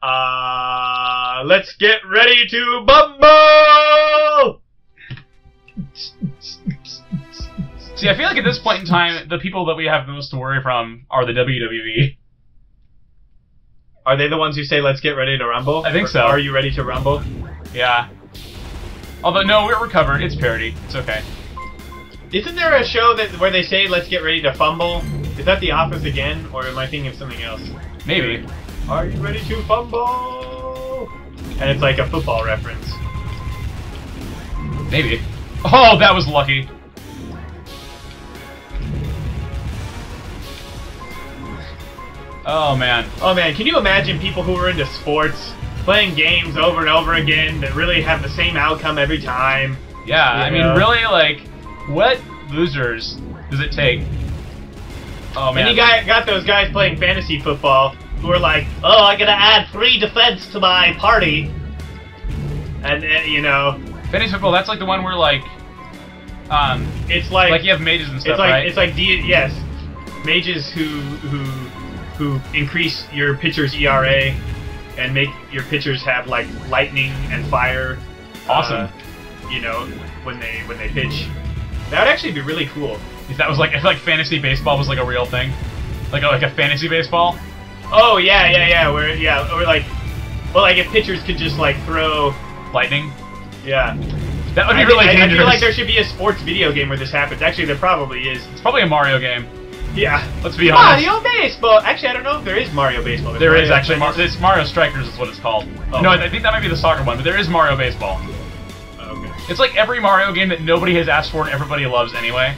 Uh, let's get ready to bumble! See, I feel like at this point in time, the people that we have the most to worry from are the WWE. Are they the ones who say, let's get ready to rumble? I think Or so. Are you ready to rumble? Yeah. Although no, we're recovered. It's parody. It's okay. Isn't there a show that where they say, let's get ready to fumble? Is that The Office again, or am I thinking of something else? Maybe. Are you ready to fumble? And it's like a football reference. Maybe. Oh, that was lucky. Oh man. Oh man, can you imagine people who are into sports playing games over and over again that really have the same outcome every time? Yeah, I mean, really, like, what losers does it take? Oh man. And you got got those guys playing fantasy football who are like, "Oh, I gotta add three defense to my party," and then you know, fantasy football. That's like the one where like, um, it's like, like you have mages and stuff, it's like right? it's like D- yes, mages who who who increase your pitcher's ERA and make your pitchers have like lightning and fire. Awesome. uh, you know, when they when they pitch, that would actually be really cool. if that was like, if like fantasy baseball was like a real thing, like a, like a fantasy baseball. Oh yeah, yeah, yeah. Where yeah, or like, well, like if pitchers could just like throw, Lightning. yeah. That would be I, really think- I- I dangerous. feel like there should be a sports video game where this happens. Actually, there probably is. It's probably a Mario game. Yeah. Let's be honest. Mario Baseball. Actually, I don't know if there is Mario Baseball. There is Mario actually Mar- it's Mario Strikers is what it's called. Oh. No, I I think that might be the soccer one, but there is Mario Baseball. It's like every Mario game that nobody has asked for and everybody loves anyway.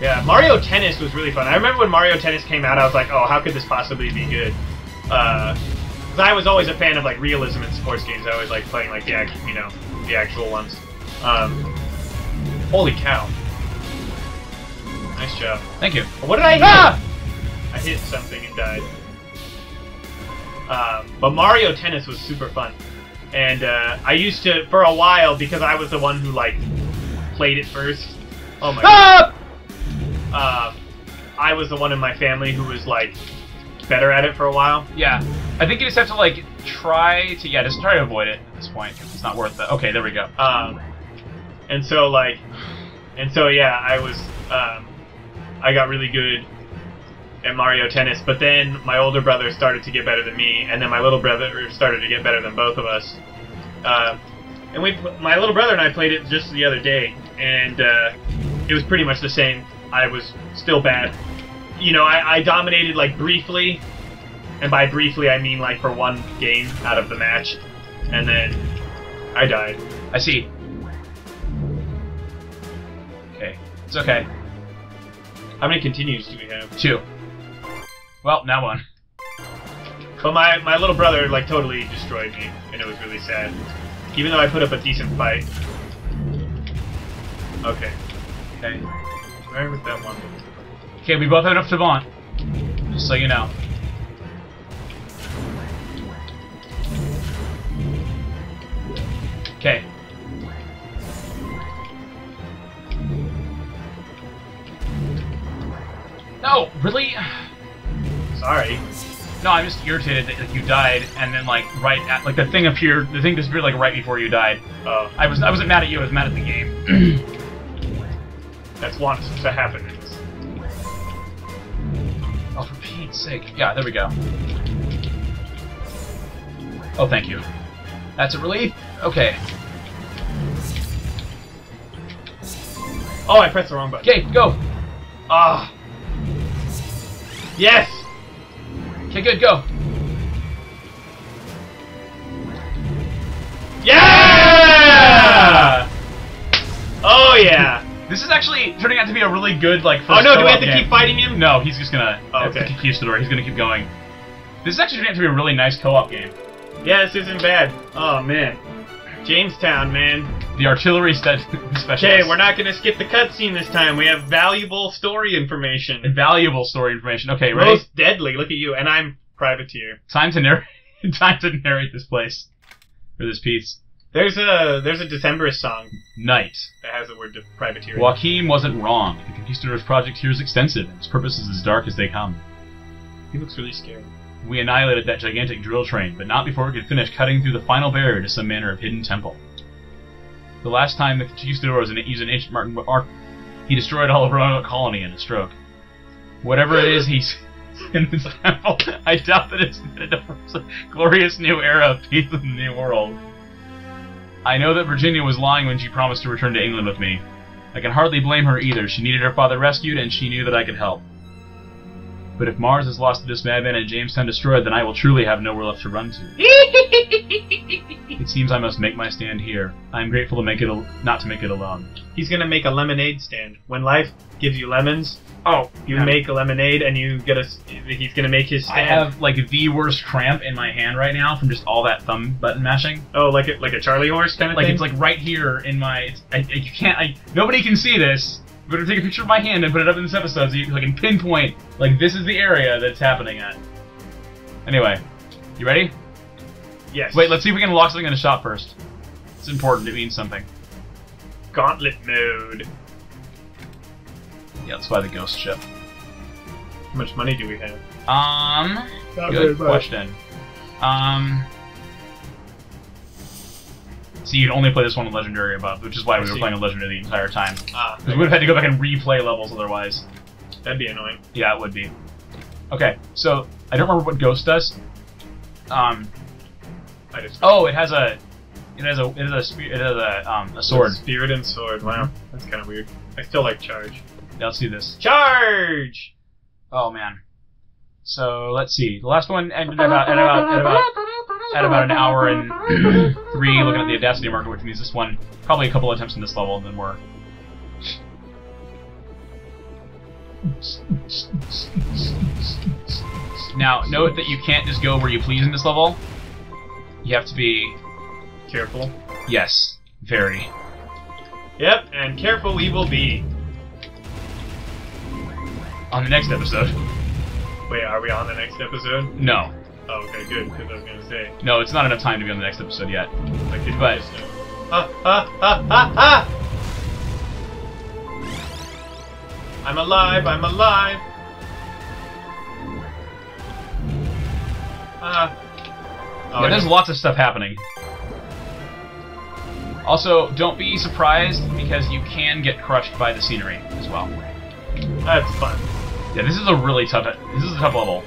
Yeah, Mario Tennis was really fun. I remember when Mario Tennis came out, I was like, oh, how could this possibly be good? Uh, I was always a fan of like realism in sports games. I always like playing like the act, you know, the actual ones. Um, holy cow! Nice job. Thank you. What did I hit? Ah! I hit something and died. Um, but Mario Tennis was super fun, and uh, I used to for a while because I was the one who like played it first. Oh my! Ah! Uh, I was the one in my family who was like better at it for a while. Yeah. I think you just have to like try to yeah, just try to avoid it at this point. It's not worth it. Okay, there we go. Um, and so like, and so yeah, I was um, I got really good at Mario Tennis, but then my older brother started to get better than me, and then my little brother started to get better than both of us. Uh, and we, my little brother and I played it just the other day, and uh, it was pretty much the same. I was still bad. You know, I, I dominated like briefly, and by briefly I mean like for one game out of the match, and then I died. I see. Okay. It's okay. How many continues do we have? Two. Well, now one. But my, my little brother like totally destroyed me, and it was really sad. Even though I put up a decent fight. Okay. Okay. Where with that one? Okay, we both have enough to vaunt. Just so you know. Okay. No, really? Sorry. No, I'm just irritated that like, you died, and then like right at like the thing appeared, the thing disappeared like right before you died. Oh, I was I wasn't mad at you, I was mad at the game. that's wants to happen. Oh, for Pete's sake. Yeah, there we go. Oh, thank you. That's a relief? Okay. Oh, I pressed the wrong button. Okay, go. Ah. Yes. Okay, good, go. Yeah. Oh yeah. This is actually turning out to be a really good, like, oh, First Oh no, do we have to game. keep fighting him? No, he's just gonna... Oh, okay. the conquistador. He's gonna keep going. This is actually turning out to be a really nice co-op game. Yeah, this isn't bad. Oh man. Jamestown, man. The artillery st- specialist. Okay, we're not gonna skip the cutscene this time. We have valuable story information. Valuable story information. Okay, ready? Most deadly. Look at you, and I'm privateer. Time to narrate. Time to narrate this place. Or this piece. There's a there's a Decemberist song Night. that has the word privateer. in. Joaquin wasn't wrong. The Conquistadors project here is extensive, and its purpose is as dark as they come. He looks really scary. We annihilated that gigantic drill train, but not before we could finish cutting through the final barrier to some manner of hidden temple. The last time the Conquistadors used an ancient Martin arc, he destroyed all of Roanoke Colony in a stroke. Whatever it is he's in this temple, I doubt that it's a glorious new era of peace in the New World. I know that Virginia was lying when she promised to return to England with me. I can hardly blame her either. She needed her father rescued, and she knew that I could help. But if Mars is lost to this madman and Jamestown destroyed, then I will truly have nowhere left to run to. It seems I must make my stand here. I am grateful to make it al- not to make it alone. He's gonna make a lemonade stand. When life gives you lemons, Oh, you make a lemonade and you get a. He's gonna make his I stand. have like the worst cramp in my hand right now from just all that thumb button mashing. Oh, like a, like a Charlie horse kind of Like thing. it's like right here in my. It's, I, I you can't. I nobody can see this. But to take a picture of my hand and put it up in this episode so you so I can pinpoint like this is the area that it's happening at. Anyway, you ready? yes. Wait, let's see if we can lock something in the shop first. It's important. It means something. Gauntlet mode. Yeah, let's buy the ghost ship. How much money do we have? Um, Not good question. Um, see, you'd only play this one in Legendary above, which is why I we were playing in Legendary the entire time. Ah, Because we would have had to go back and replay levels otherwise. that'd be annoying. Yeah, it would be. Okay, so I don't remember what Ghost does. Um, I just. oh, it has a, it has a, it has a, spe- it has a, um, a sword. Spirit and sword. Wow, that's kind of weird. I still like charge. Yeah, let's do this. Charge. Oh man. So let's see. The last one ended about at about at about at about an hour and three looking at the Audacity market, which means this one probably a couple attempts in this level and then we're Now note that you can't just go where you please in this level. You have to be Careful. yes, very. Yep, and careful we will be. On the next episode. Wait, are we on the next episode? No. Oh, okay, good, because I was gonna say. No, it's not enough time to be on the next episode yet. Like, did But- we just know? Ah, ah, ah, ah, ah! I'm alive, I'm alive! Ah. Oh, yeah, there's lots of stuff happening. Also, don't be surprised because you can get crushed by the scenery as well. that's fun. Yeah, this is a really tough. This is a tough level.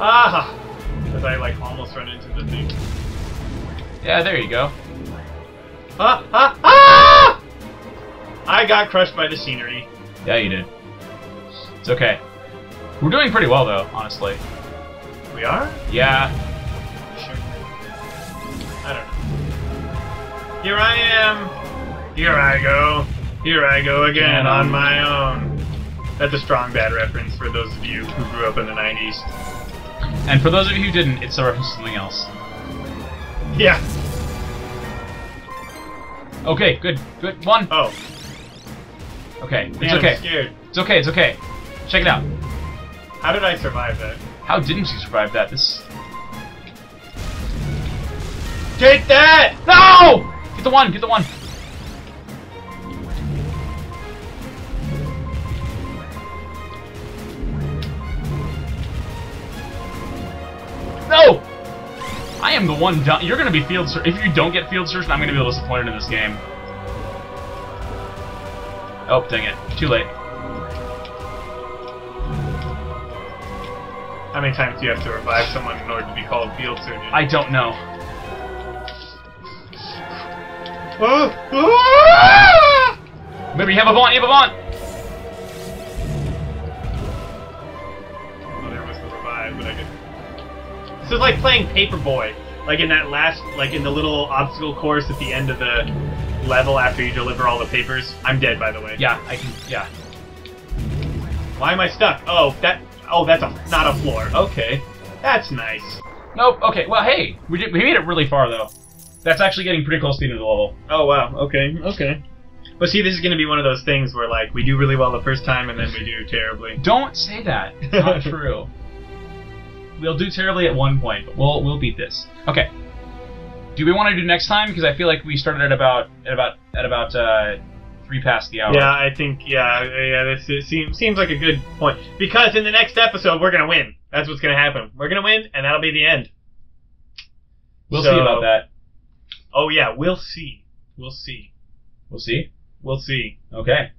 Ah! Because I, like, almost run into the thing. Yeah, there you go. Ah, ah, ah! I got crushed by the scenery. Yeah, you did. It's okay. We're doing pretty well though, honestly. We are? Yeah. Sure. I don't know. Here I am. Here I go. Here I go again on my own. That's a strong bad reference for those of you who grew up in the 90s. And for those of you who didn't, it's a reference to something else. Yeah. Okay, good, good. One. Oh, Okay, it's man, I'm okay. scared. It's okay. It's okay. Check it out. How did I survive that? How didn't you survive that? This. Take that! No! Get the one. Get the one. No! I am the one done. You're gonna be field search. If you don't get field search, I'm gonna be a little disappointed in this game. Oh, dang it. Too late. How many times do you have to revive someone in order to be called field surgeon? I don't know. Maybe you have a Vaughn. You have a Vaughn. Oh, there was the revive, but I could. This is like playing Paperboy. Like in that last, like in the little obstacle course at the end of the level after you deliver all the papers. I'm dead, by the way. Yeah, I can. Yeah. Why am I stuck? Oh, that. Oh, that's a not a floor. Okay, that's nice. Nope. Okay. Well, hey, we did, we made it really far though. That's actually getting pretty close to the end of the level. Oh wow. Okay. Okay. But see, this is going to be one of those things where like we do really well the first time and then we do terribly. Don't say that. It's not true. We'll do terribly at one point, but we'll we'll beat this. Okay. Do we want to do next time? Because I feel like we started at about at about at about uh, three past the hour. Yeah, I think yeah, yeah. This it seems seems like a good point because in the next episode we're gonna win. That's what's gonna happen. We're gonna win, and that'll be the end. We'll So- see about that. Oh yeah, we'll see. We'll see. We'll see. We'll see. Okay.